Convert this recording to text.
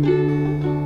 Música